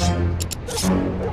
you